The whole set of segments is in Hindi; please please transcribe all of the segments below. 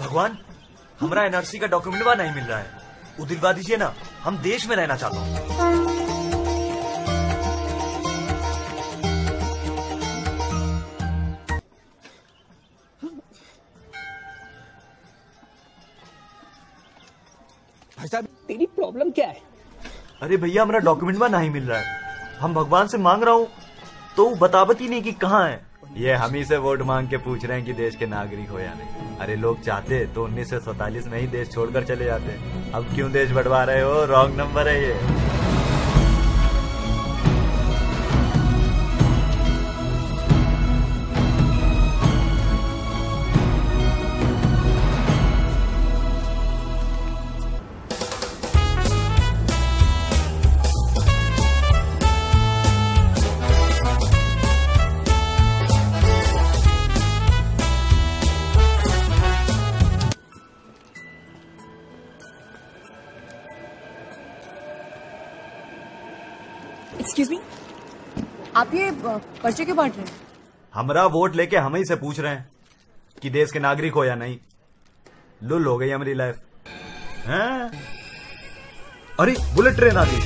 भगवान हमारा एनआरसी का डॉक्यूमेंट वहाँ नहीं मिल रहा है। वो दिलवा दीजिए ना हम देश में रहना चाहता हूँ। भाई साहब तेरी प्रॉब्लम क्या है? अरे भैया हमारा डॉक्यूमेंट वहाँ नहीं मिल रहा है। हम भगवान से मांग रहा हूँ तो वो बतावत ही नहीं कि कहाँ है। ये हम ही से वोट मांग के पूछ रहे हैं कि देश के नागरिक हो या नहीं। अरे लोग चाहते तो उन्नीस सौ सैंतालीस में ही देश छोड़कर चले जाते अब क्यों देश बढ़वा रहे हो? रॉन्ग नंबर है ये। एक्सक्यूज मी आप ये पर्चे क्यों बांट रहे हैं? हमारा वोट लेके हम ही से पूछ रहे हैं कि देश के नागरिक हो या नहीं। लुल हो गई हमारी लाइफ हैं? अरे बुलेट ट्रेन आ गई।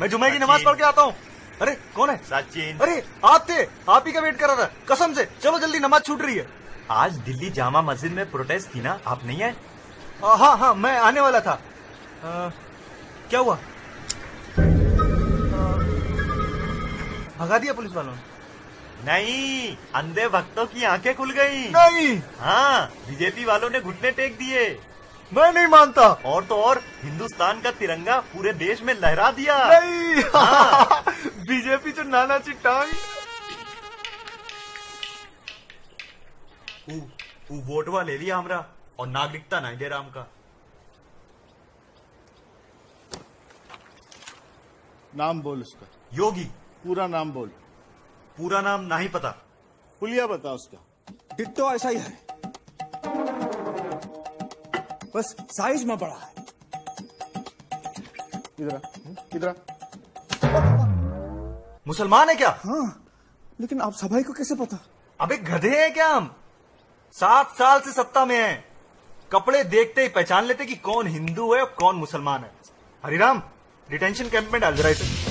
मैं जुमे की नमाज़ पढ़ के आता हूँ। अरे कौन है? सचिन। अरे आप थे। आप ही का वेट कर रहा था। कसम से। चलो जल्दी नमाज़ छूट रही है। आज दिल्ली जामा मस्जिद में प्रोटेस्ट थी ना? आप नहीं आए? आ, हाँ हाँ मैं आने वाला था। आ, क्या हुआ? भगा दिया पुलिस वालों ने? नहीं अंधे भक्तों की आँखें खुल गई। नहीं। हाँ बीजेपी वालों ने घुटने टेक दिए। मैं नहीं मानता। और तो और हिंदुस्तान का तिरंगा पूरे देश में लहरा दिया। नहीं। हाँ। बीजेपी जो नाना ची टांग वोटवा ले लिया हमरा। और नागरिकता नहीं दे रहा का। नाम बोल उसका। योगी। पूरा नाम बोल। पूरा नाम नहीं पता। पुलिया बता उसका। डिट्टो ऐसा ही है। बस साइज़ में बड़ा है। इधर इधर मुसलमान है क्या? हाँ लेकिन आप सभाई को कैसे पता? अबे गधे हैं क्या हम? सात साल से सत्ता में हैं। कपड़े देखते ही पहचान लेते कि कौन हिंदू है और कौन मुसलमान है। हरिराम डिटेंशन कैंप में डाल जरा इसे।